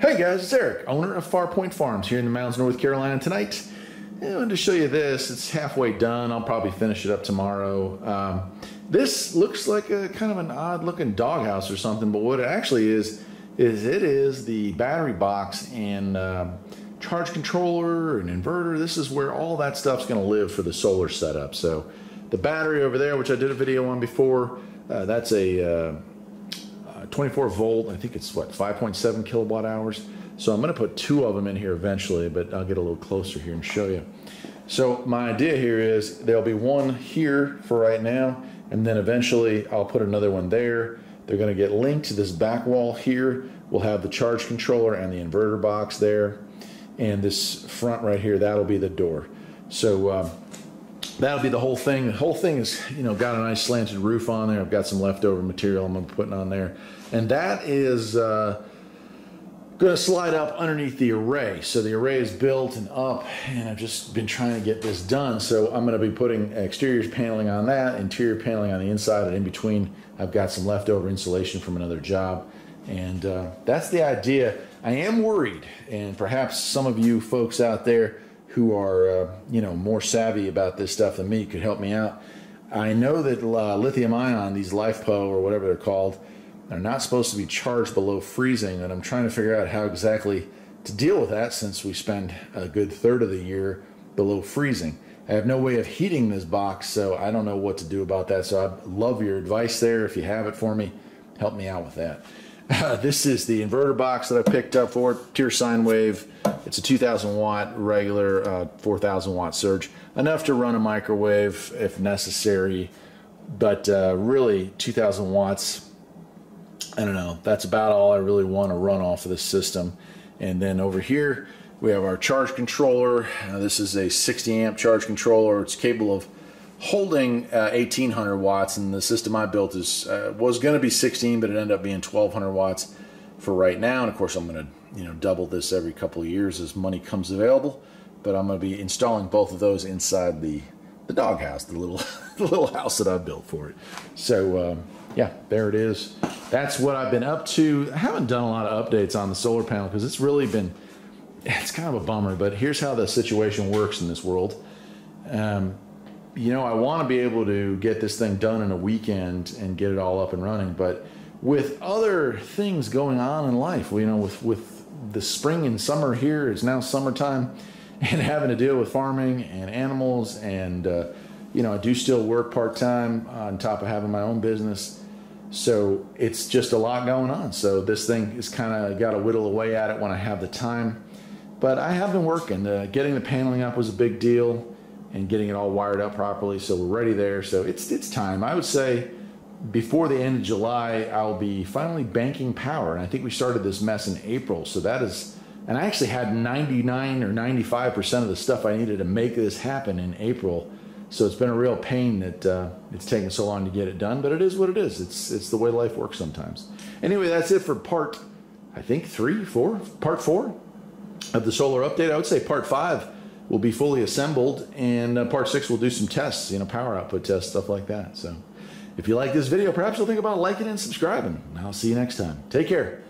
Hey guys, it's Eric, owner of Farpoint Farms here in the mountains, North Carolina. Tonight, I wanted to show you this. It's halfway done. I'll probably finish it up tomorrow. Um, this looks like a kind of an odd looking doghouse or something, but what it actually is, is it is the battery box and uh, charge controller and inverter. This is where all that stuff's going to live for the solar setup. So the battery over there, which I did a video on before, uh, that's a uh, 24 volt. I think it's what 5.7 kilowatt hours. So I'm going to put two of them in here eventually, but I'll get a little closer here and show you. So my idea here is there'll be one here for right now, and then eventually I'll put another one there. They're going to get linked to this back wall here. We'll have the charge controller and the inverter box there, and this front right here that'll be the door. So um, that'll be the whole thing. The whole thing is, you know, got a nice slanted roof on there. I've got some leftover material I'm putting on there. And that is uh, going to slide up underneath the array. So the array is built and up, and I've just been trying to get this done. So I'm going to be putting exterior paneling on that, interior paneling on the inside, and in between, I've got some leftover insulation from another job. And uh, that's the idea. I am worried, and perhaps some of you folks out there who are uh, you know more savvy about this stuff than me could help me out. I know that uh, lithium ion, these LiFePO or whatever they're called, are not supposed to be charged below freezing, and I'm trying to figure out how exactly to deal with that since we spend a good third of the year below freezing. I have no way of heating this box, so I don't know what to do about that. So I love your advice there. If you have it for me, help me out with that. Uh, this is the inverter box that I picked up for Pure Sine Wave. It's a 2000 watt regular uh, 4000 watt surge, enough to run a microwave if necessary, but uh, really 2000 watts. I don't know. That's about all I really want to run off of this system. And then over here we have our charge controller. This is a 60 amp charge controller. It's capable of holding uh, 1800 watts and the system I built is uh, was going to be 16 but it ended up being 1200 watts for right now. And of course I'm going to you know double this every couple of years as money comes available. But I'm going to be installing both of those inside the the doghouse the little the little house that I built for it. So um, yeah there it is. That's what I've been up to. I haven't done a lot of updates on the solar panel because it's really been it's kind of a bummer but here's how the situation works in this world. Um, you know, I want to be able to get this thing done in a weekend and get it all up and running. But with other things going on in life, you know, with, with the spring and summer here, it's now summertime, and having to deal with farming and animals. And, uh, you know, I do still work part time on top of having my own business. So it's just a lot going on. So this thing is kind of got to whittle away at it when I have the time. But I have been working. Uh, getting the paneling up was a big deal and getting it all wired up properly. So we're ready there. So it's it's time. I would say before the end of July, I'll be finally banking power. And I think we started this mess in April. So that is, and I actually had 99 or 95% of the stuff I needed to make this happen in April. So it's been a real pain that uh, it's taken so long to get it done, but it is what it is. It's it's the way life works sometimes. Anyway, that's it for part, I think three, four, part four of the solar update. I would say part five will be fully assembled, and uh, part six will do some tests, you know, power output tests, stuff like that. So if you like this video, perhaps you'll think about liking and subscribing. And I'll see you next time. Take care.